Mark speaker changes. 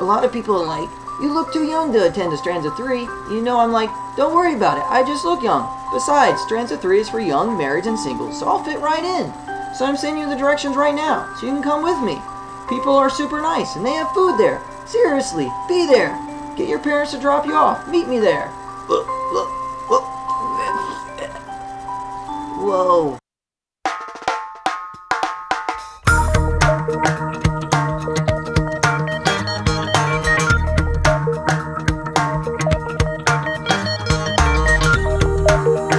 Speaker 1: a lot of people are like, you look too young to attend a Strands of 3. You know, I'm like, don't worry about it. I just look young. Besides, Strands of 3 is for young, married, and singles, so I'll fit right in. So I'm sending you the directions right now, so you can come with me. People are super nice, and they have food there. Seriously, be there. Get your parents to drop you off. Meet me there. Look, look. Whoa.